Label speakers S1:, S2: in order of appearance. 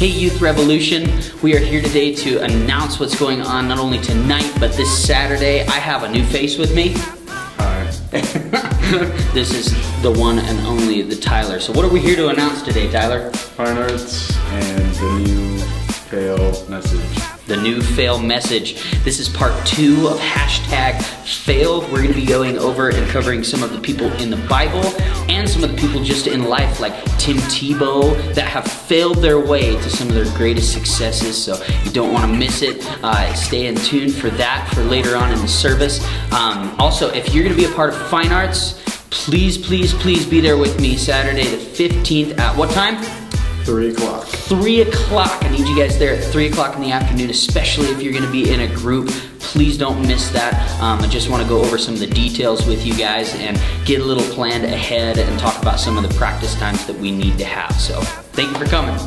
S1: Hey Youth Revolution, we are here today to announce what's going on not only tonight, but this Saturday. I have a new face with me.
S2: Hi.
S1: this is the one and only the Tyler. So what are we here to announce today, Tyler?
S2: Fine Arts and the new.
S1: The new fail message. This is part two of hashtag fail. We're gonna be going over and covering some of the people in the Bible and some of the people just in life like Tim Tebow that have failed their way to some of their greatest successes. So you don't wanna miss it. Uh, stay in tune for that for later on in the service. Um, also, if you're gonna be a part of Fine Arts, please, please, please be there with me Saturday the 15th at what time?
S2: Three o'clock.
S1: Three o'clock. I need you guys there at three o'clock in the afternoon, especially if you're gonna be in a group. Please don't miss that. Um, I just wanna go over some of the details with you guys and get a little planned ahead and talk about some of the practice times that we need to have. So thank you for coming.